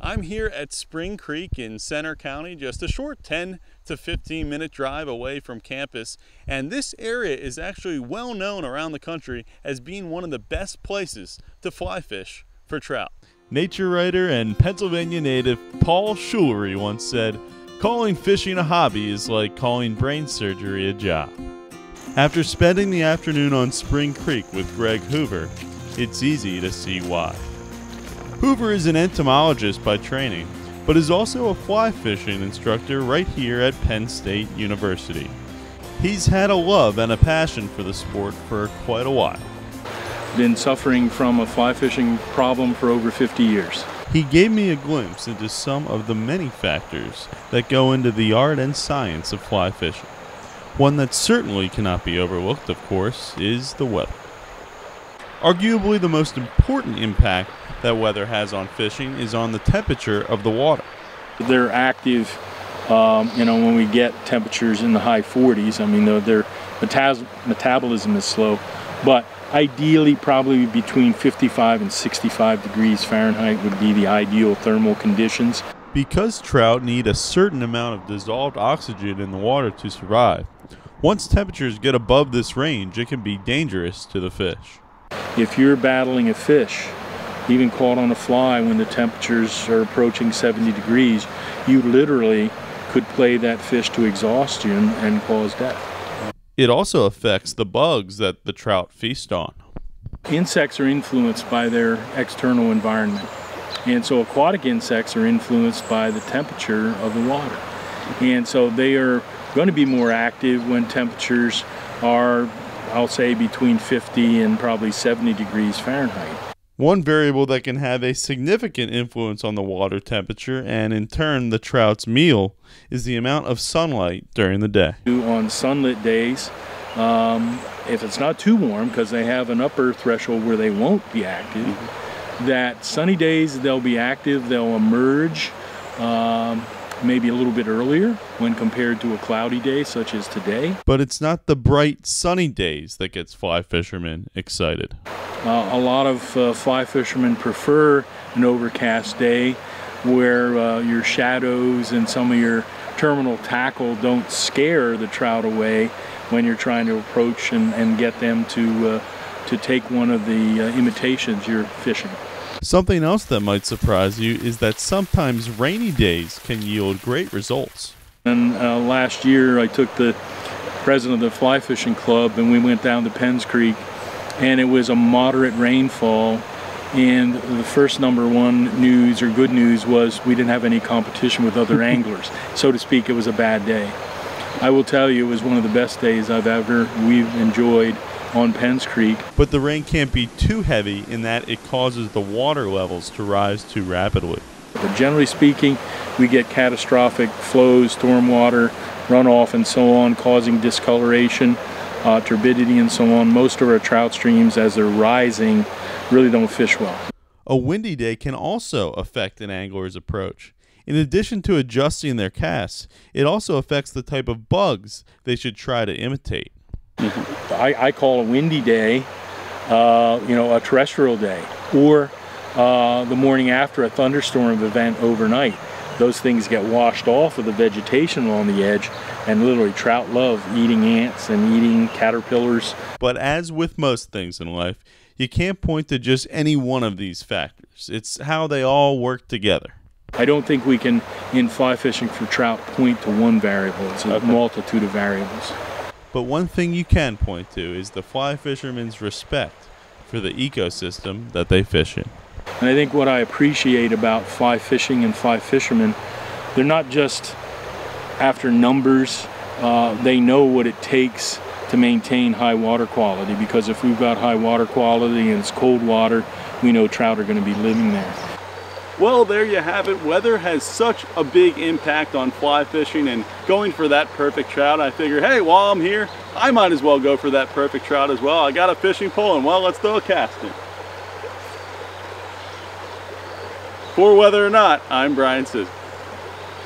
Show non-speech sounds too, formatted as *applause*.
I'm here at Spring Creek in Centre County, just a short 10 to 15 minute drive away from campus. And this area is actually well known around the country as being one of the best places to fly fish for trout. Nature writer and Pennsylvania native Paul Schullery once said, Calling fishing a hobby is like calling brain surgery a job. After spending the afternoon on Spring Creek with Greg Hoover, it's easy to see why. Hoover is an entomologist by training, but is also a fly fishing instructor right here at Penn State University. He's had a love and a passion for the sport for quite a while. Been suffering from a fly fishing problem for over 50 years. He gave me a glimpse into some of the many factors that go into the art and science of fly fishing. One that certainly cannot be overlooked, of course, is the weather. Arguably, the most important impact that weather has on fishing is on the temperature of the water. They're active, um, you know, when we get temperatures in the high 40s. I mean, their metas- metabolism is slow, but ideally, probably between 55 and 65 degrees Fahrenheit would be the ideal thermal conditions. Because trout need a certain amount of dissolved oxygen in the water to survive, once temperatures get above this range, it can be dangerous to the fish. If you're battling a fish, even caught on a fly when the temperatures are approaching 70 degrees, you literally could play that fish to exhaustion and cause death. It also affects the bugs that the trout feast on. Insects are influenced by their external environment. And so aquatic insects are influenced by the temperature of the water. And so they are going to be more active when temperatures are, I'll say, between 50 and probably 70 degrees Fahrenheit. One variable that can have a significant influence on the water temperature and in turn the trout's meal is the amount of sunlight during the day. On sunlit days, um, if it's not too warm, because they have an upper threshold where they won't be active, mm-hmm. that sunny days they'll be active, they'll emerge. Um, maybe a little bit earlier when compared to a cloudy day such as today. But it's not the bright sunny days that gets fly fishermen excited. Uh, a lot of uh, fly fishermen prefer an overcast day where uh, your shadows and some of your terminal tackle don't scare the trout away when you're trying to approach and, and get them to, uh, to take one of the uh, imitations you're fishing. Something else that might surprise you is that sometimes rainy days can yield great results. And uh, last year, I took the president of the fly fishing club and we went down to Penns Creek, and it was a moderate rainfall. And the first number one news or good news was we didn't have any competition with other *laughs* anglers. So to speak, it was a bad day. I will tell you, it was one of the best days I've ever we've enjoyed on Penns Creek. But the rain can't be too heavy in that it causes the water levels to rise too rapidly. But generally speaking, we get catastrophic flows, stormwater, runoff, and so on, causing discoloration, uh, turbidity, and so on. Most of our trout streams, as they're rising, really don't fish well. A windy day can also affect an angler's approach. In addition to adjusting their casts, it also affects the type of bugs they should try to imitate. I, I call a windy day, uh, you know, a terrestrial day, or uh, the morning after a thunderstorm event overnight. Those things get washed off of the vegetation along the edge, and literally trout love eating ants and eating caterpillars. But as with most things in life, you can't point to just any one of these factors. It's how they all work together. I don't think we can, in fly fishing for trout, point to one variable. It's a okay. multitude of variables. But one thing you can point to is the fly fishermen's respect for the ecosystem that they fish in. And I think what I appreciate about fly fishing and fly fishermen, they're not just after numbers, uh, they know what it takes to maintain high water quality because if we've got high water quality and it's cold water, we know trout are going to be living there. Well, there you have it. Weather has such a big impact on fly fishing and going for that perfect trout. I figure, hey, while I'm here, I might as well go for that perfect trout as well. I got a fishing pole and well, let's throw a cast in. For whether or not, I'm Brian Sis.